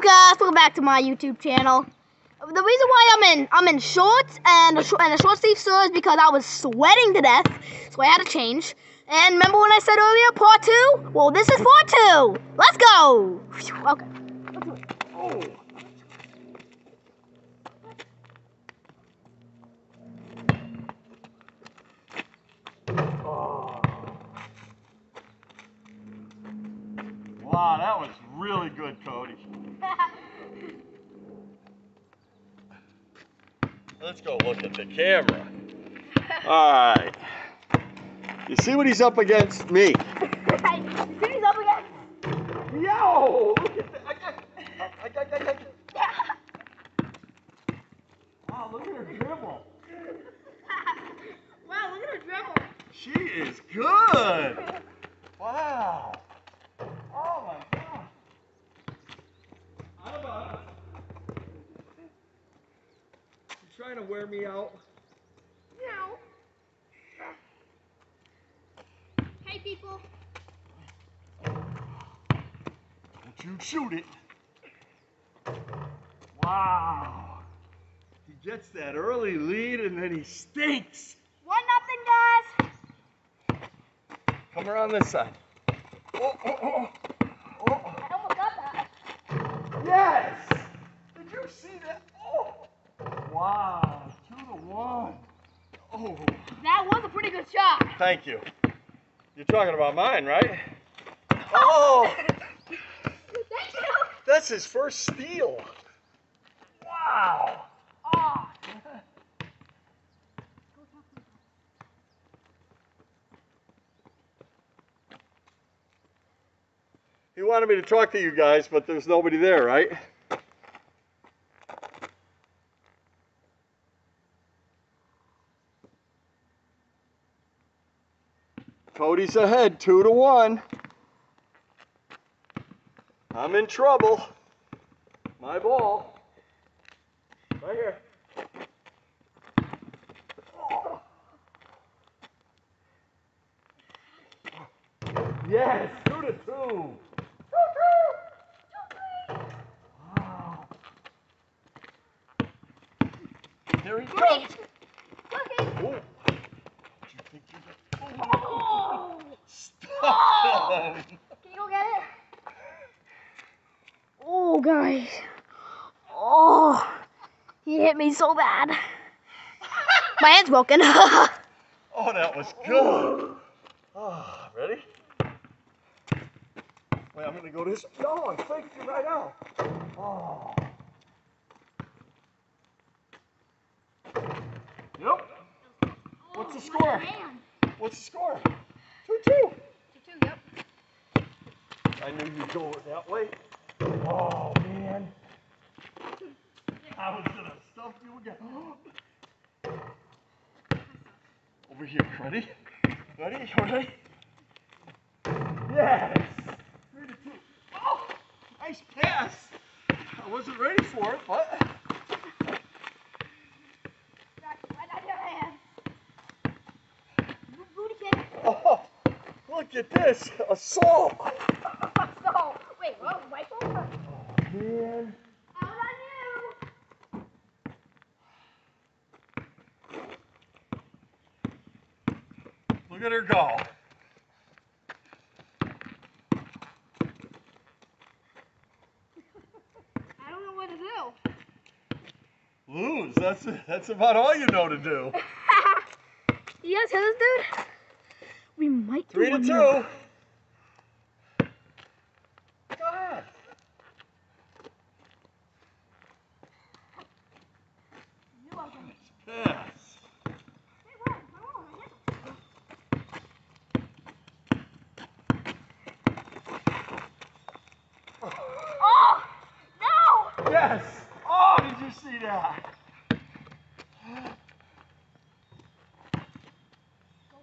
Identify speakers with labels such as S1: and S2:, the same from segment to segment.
S1: guys? Welcome back to my YouTube channel. The reason why I'm in I'm in shorts and a, sh and a short sleeve shirt is because I was sweating to death, so I had to change. And remember when I said earlier, part two? Well, this is part two. Let's go. Okay. Oh.
S2: Wow, that was really good, Cody. Let's go look at the camera. All right. You see what he's up against? Me.
S1: He's up again.
S2: Yo! Look at that. I got, I got, I got, Wow, look at her dribble.
S1: wow, look at her dribble.
S2: She is good. Wow. Oh my god. How about You trying to wear me out?
S1: No. Hey, people.
S2: Don't you shoot it. Wow. He gets that early lead and then he stinks.
S1: One nothing, guys.
S2: Come around this side. Oh, oh. Oh,
S1: I almost got that.
S2: yes! Did you see that? Oh! Wow, two to one. Oh,
S1: That was a pretty good shot.
S2: thank you. You're talking about mine, right? Oh, oh.
S1: Thank you.
S2: that's his first steal. Wow.
S1: Oh.
S2: He wanted me to talk to you guys, but there's nobody there, right? Cody's ahead, two to one. I'm in trouble. My ball. Right here. Yes, two to two. Wow. Here he comes.
S1: Looking.
S2: Oh. You think you're gonna-
S1: Oh.
S2: Stop him.
S1: Can you go get it? Oh, guys. Oh. He hit me so bad. My hand's broken.
S2: Oh, that was good. Oh, ready? Wait, I'm gonna go this. No, I faked you right out. Oh. Yep. What's the score? What's the score? Two two. Two two.
S1: Yep.
S2: I knew you'd go that way. Oh man. I was gonna stump you again. Over here, ready? Ready? Ready? Yes! Three to two. Oh! Nice pass! I wasn't ready for it, but oh, look at this! Assault!
S1: So, wait, what? White ball?
S2: Man.
S1: Out on you.
S2: Look at her go.
S1: I don't know what to do.
S2: Lose. That's that's about all you know to do.
S1: You guys hear this, dude? We might do
S2: Three to two.
S1: more.
S2: Go ahead.
S1: You're welcome.
S2: Pass.
S1: Hey, what? Hold on, I hit- Oh! No!
S2: Yes. Oh, did you see that?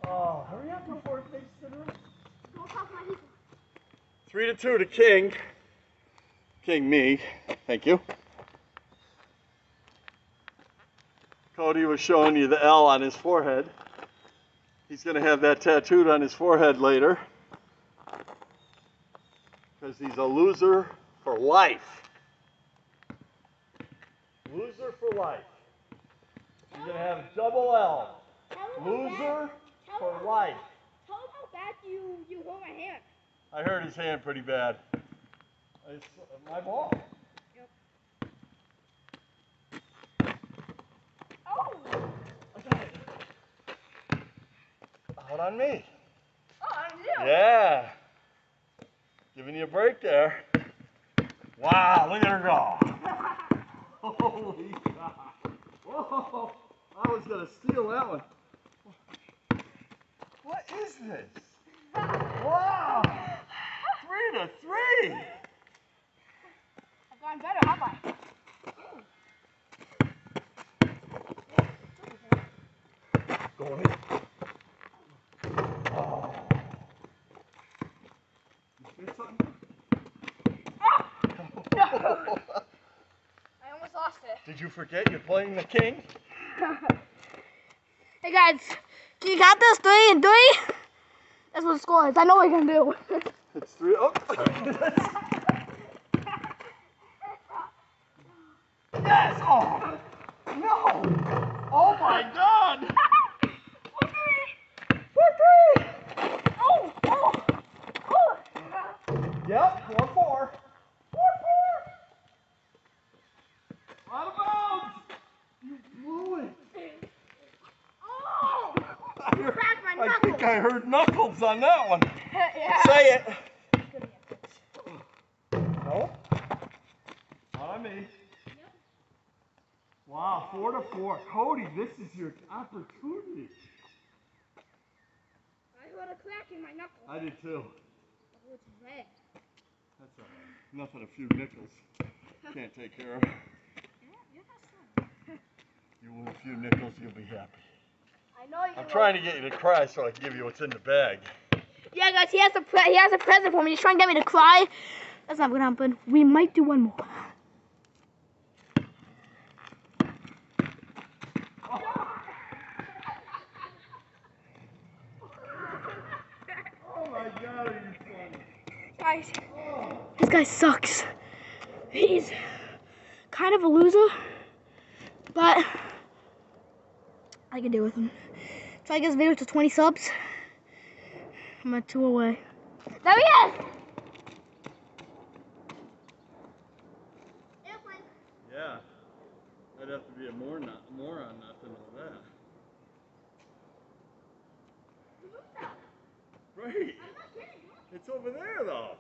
S2: Oh, hurry up before it makes the room.
S1: Don't talk my people.
S2: Three to two to King. King me. Thank you. Cody was showing you the L on his forehead. He's going to have that tattooed on his forehead later. Because he's a loser for life. Loser for life. You're gonna have double L. Loser for life.
S1: Tell him how bad you you hold my hand.
S2: I hurt his hand pretty bad. It's my ball.
S1: Oh.
S2: Out on me.
S1: Oh, I'm new.
S2: Yeah. Giving you a break there. Wow, look at her go. Holy cow. Whoa. I was going to steal that one. What is this? Wow. Three to three.
S1: I've gotten better, have I?
S2: Going. Oh. You feel something?
S1: I almost lost it.
S2: Did you forget you're playing the king?
S1: Hey guys, can you count this? Three and three? That's what the score is. I know what you're gonna do.
S2: It's three. Oh. yes. Oh. No. Oh my God.
S1: Oh, oh, oh.
S2: Yep. Four four. Four four. Out of bounds. You blew it.
S1: Oh.
S2: I,
S1: my
S2: I think. I heard knuckles on that one.
S1: yeah.
S2: Say it. No. Not on me. Wow, four to four. Cody, this is your opportunity.
S1: I heard a crack in my knuckle.
S2: I did too.
S1: Oh, it's red.
S2: That's all right. Nothing a few nickels can't take care of. You win a few nickels, you'll be happy.
S1: I know you.
S2: I'm trying to get you to cry so I can give you what's in the bag.
S1: Yeah, guys, he has a he has a present for me. He's trying to get me to cry. That's not gonna happen. We might do one more.
S2: Oh my God, are you funny?
S1: Guys, this guy sucks. He's kind of a loser, but I can deal with him. Try to get this video to 20 subs. I'm at two away. There he is!
S2: Yeah. I'd have to be a more not, moron not to know that. Right. It's over there though.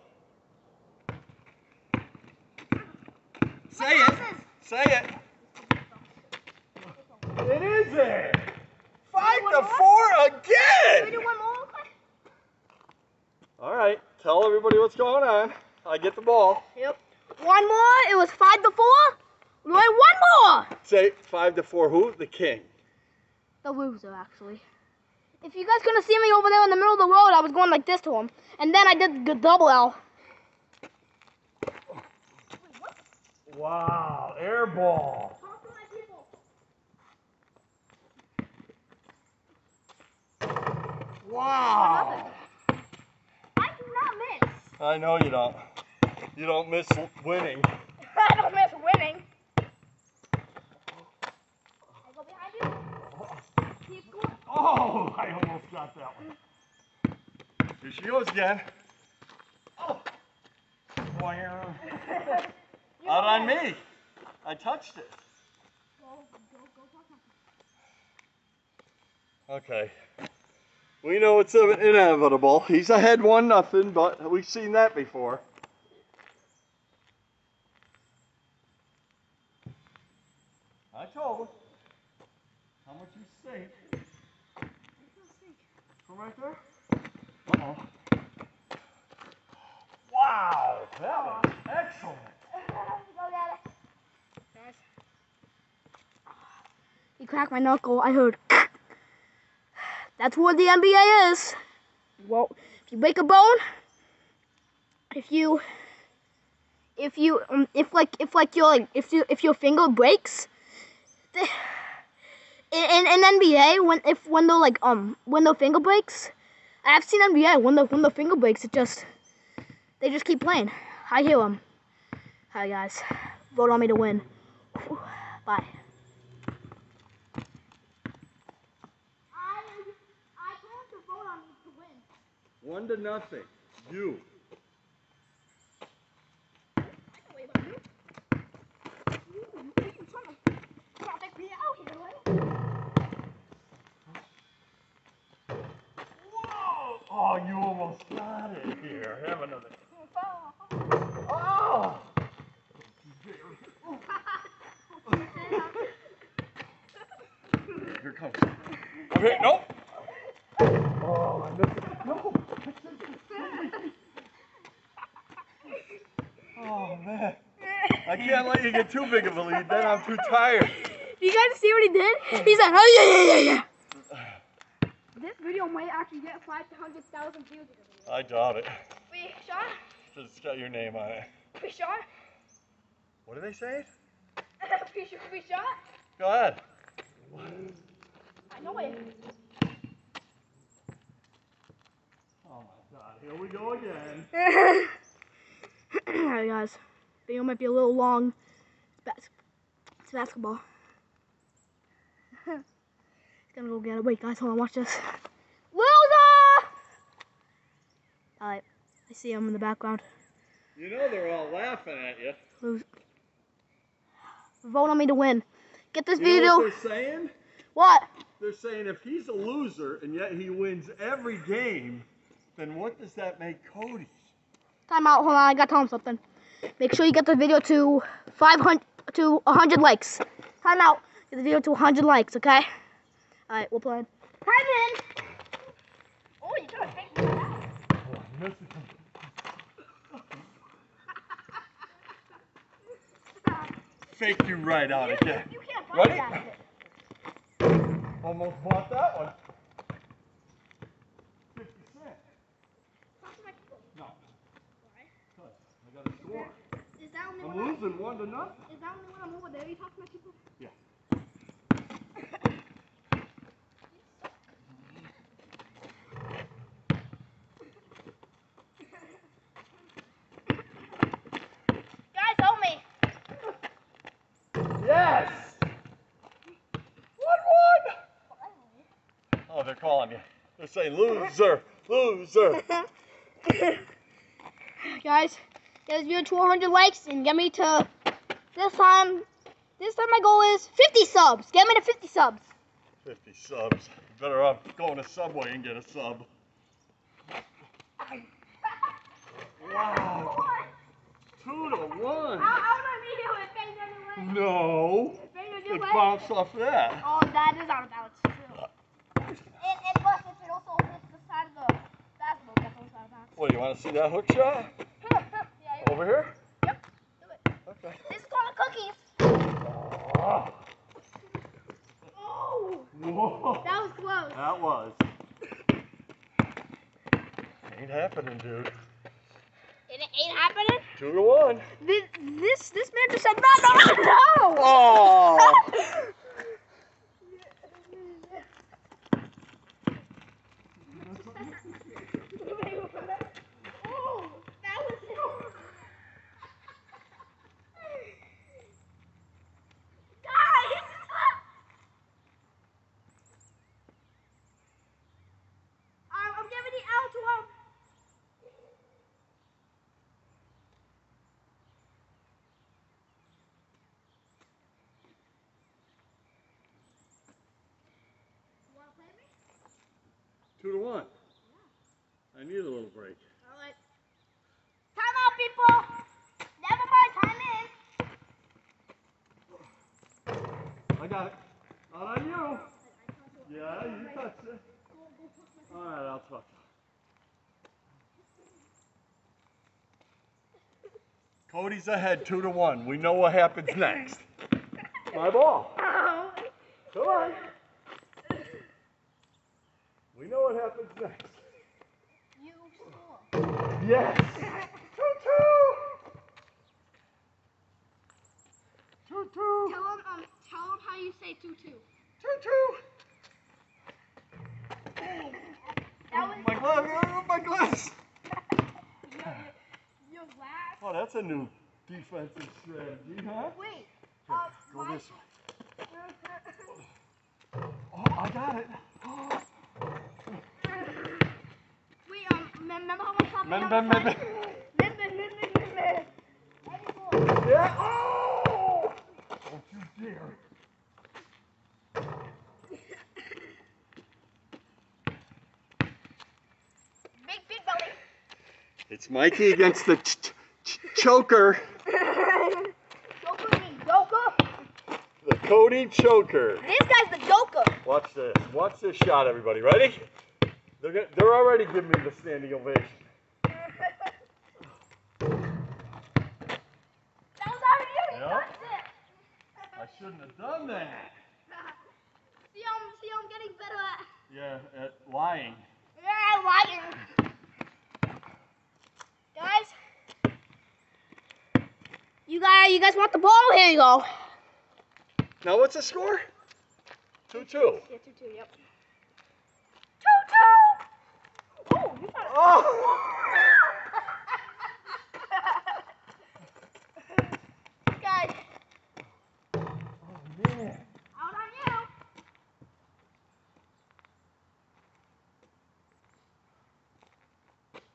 S2: Say it. Say it. It is there. Five to
S1: more?
S2: four
S1: Can we
S2: again.
S1: do one more?
S2: All right. Tell everybody what's going on. I get the ball.
S1: Yep. One more. It was five to four. We went one more.
S2: Say five to four. Who? The king.
S1: The loser, actually. If you guys couldn't see me over there in the middle of the road, I was going like this to him, and then I did the double L.
S2: Wow. Air ball. Wow.
S1: I do not miss.
S2: I know you don't. You don't miss winning.
S1: I don't miss winning. I go behind you. Keep going.
S2: Oh, I almost got that one. Here she goes again. Oh. Out on me. I touched it. Okay. We know it's inevitable. He's ahead one nothing, but we've seen that before. I told him. How much you stink? From right there? Uh-oh. Wow, that was excellent.
S1: Go get it. Guys. He cracked my knuckle. I heard. That's what the NBA is. Well, if you break a bone, if you, if you, um, if like, if like your like, if you, if your finger breaks, in, in NBA when if when the like um when the finger breaks, I've seen NBA when the when the finger breaks, it just they just keep playing. I hear them. Hi guys, vote on me to win. Bye. I, I told to vote on me to win.
S2: One to nothing. You.
S1: I can wait on you. You, you trying to, trying to take me out here, right?
S2: Whoa! Oh, you almost got it here. Have another. Oh! Here it comes. Okay, nope. Oh, I missed it. No. Oh, man. I can't let you get too big of a lead, then I'm too tired.
S1: You guys see what he did? He said, oh, yeah, yeah, yeah, yeah. This video might actually get 500,000 views.
S2: I doubt it.
S1: Wait, Sean?
S2: It's got your name on it.
S1: We shot?
S2: What are they say?
S1: we, sh- we shot?
S2: Go ahead.
S1: I know it.
S2: Oh my god, here we go again.
S1: Alright, guys. Video might be a little long. It's, bas- it's basketball. He's gonna go get it. Wait, guys, hold on. Watch this. Loser! Alright. I see him in the background.
S2: You know they're all laughing at you.
S1: Lose. Vote on me to win. Get this
S2: You
S1: video.
S2: what they're saying?
S1: What?
S2: They're saying if he's a loser and yet he wins every game, then what does that make Cody?
S1: Time out. Hold on. I got to tell him something. Make sure you get the video to 500 to 100 likes. Time out. Get the video to 100 likes, okay? All right, we'll play. Time in. Oh, you gotta take me out.
S2: Oh, I missed. Fake you right out again.
S1: You can't buy
S2: Ready?
S1: that.
S2: Almost bought that one. 50 cent.
S1: Talk to my people.
S2: No,
S1: Why?
S2: I got a score.
S1: Is that only
S2: I'm
S1: when I'm,
S2: losing one to nothing.
S1: is that only when I'm over there? You talk to my people.
S2: Yeah.
S1: Guys, help me.
S2: Yes! One one! Oh, they're calling you. They're saying loser, loser.
S1: Guys, get this video to 100 likes and get me to this time. This time my goal is 50 subs. Get me to 50 subs.
S2: 50 subs. Better off going to Subway and get a sub. Wow. Two to one. I I want to meet him again anyway. No. It bounced off that.
S1: Oh, that is out of bounds. And, and plus, if it also hits the side of the basketball, that's also out of bounds.
S2: What, do you want to see that hook shot? Over here?
S1: Yep, do it.
S2: Okay.
S1: This is called a
S2: cookie.
S1: Oh,
S2: Whoa.
S1: that was close.
S2: That was. Ain't happening, dude.
S1: It ain't happening.
S2: Two to one.
S1: This, this, this man just said no, no, no, no.
S2: Oh,
S1: that was Guys! I'm, I'm giving the L to him. You wanna play me?
S2: Two to one. I need a little break.
S1: Alright. Time out, people! Never mind, time in.
S2: I got it. Not on you. Yeah, you touched it. All right, I'll touch it. Cody's ahead, two to one. We know what happens next. My ball.
S1: Oh.
S2: Come on. Know what happens next.
S1: You score.
S2: Yes. Two two. Two two.
S1: Tell him, um, tell him how you say tutu.
S2: Two two.
S1: That was
S2: My glass. oh, My glass.
S1: your, your last.
S2: Oh, that's a new defensive strategy, huh?
S1: Wait. Uh,
S2: Go this way. I got it.
S1: Wait, um, remember how much time
S2: Men, men, men, men. Yeah. Oh! Don't you dare.
S1: Big, big belly.
S2: It's Mikey against the ch- ch- choker.
S1: Means Joker.
S2: The Cody choker.
S1: This guy's the Joker.
S2: Watch this. Watch this shot, everybody. Ready? They're, gonna, they're already giving me the standing ovation.
S1: That was already you.
S2: Yep.
S1: It.
S2: I shouldn't have done that.
S1: See, I'm, see, I'm getting better at.
S2: Yeah, at lying.
S1: Yeah, lying. Guys. You guys, you guys want the ball? Here you go.
S2: Now, what's the score? 2 2.
S1: Yeah, two, two, yep. Two, two. Oh, you got! Guys,
S2: man.
S1: out on you.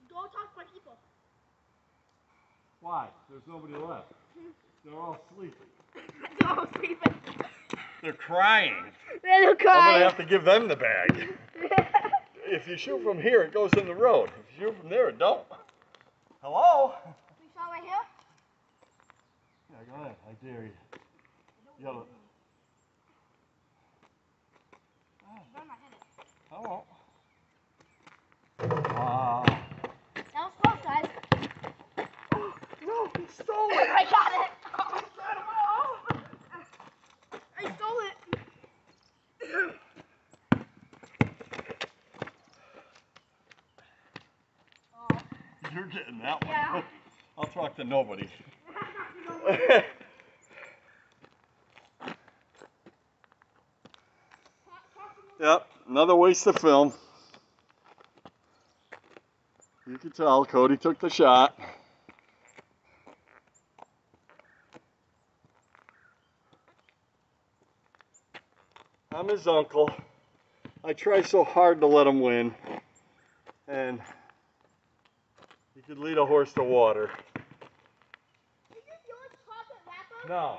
S1: Go talk to my people.
S2: Why? There's nobody left. They're all sleeping.
S1: Go sleeping.
S2: They're crying.
S1: They're
S2: I'm gonna have to give them the bag. If you shoot from here, it goes in the road. If you shoot from there, it don't. Hello?
S1: we saw right here.
S2: Yeah, go ahead. I dare you. Yell it.
S1: Better it.
S2: I won't. Wow.
S1: That was close, guys.
S2: No, he stole it.
S1: I got it. I stole it. Oh.
S2: You're getting that one.
S1: Yeah.
S2: I'll talk to nobody. yep, another waste of film. You can tell Cody took the shot. I'm his uncle. I try so hard to let him win. And could lead a horse to water. No.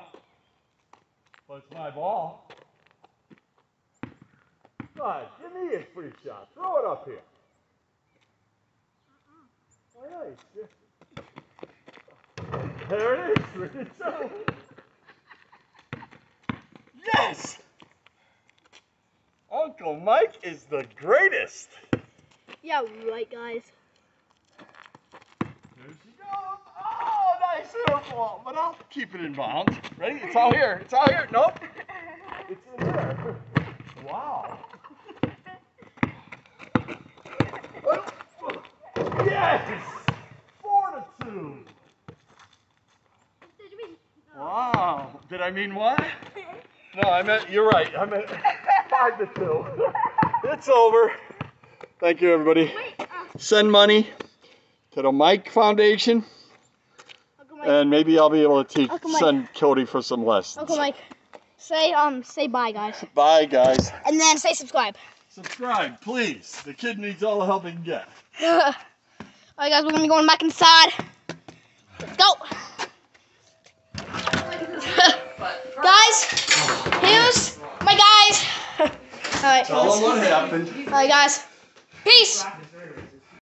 S2: But it's my ball. Go ahead, give me a free shot. Throw it up here. Oh, Why not? There it is. Three two. Yes! Uncle Mike is the greatest.
S1: Yeah, right, guys.
S2: There she goes. But I'll keep it in bounds. Ready? It's all here. It's all here. Nope. It's in there. Wow. Yes! Four to two.
S1: Did you mean?
S2: Wow. Did I mean what? No, I meant, you're right. I meant five to two. It's over. Thank you, everybody.
S1: Uh,
S2: Send money to the Mike Foundation,
S1: Mike.
S2: and maybe I'll be able to teach,
S1: Uncle
S2: send Cody for some lessons.
S1: Uncle Mike. Say um, say bye, guys,
S2: Bye, guys.
S1: and then say subscribe.
S2: Subscribe, please. The kid needs all the help he can get.
S1: All right, guys, we're gonna be going back inside. Let's go. guys, here's my guys. All right,
S2: Tell them what happened.
S1: all right, guys. Peace.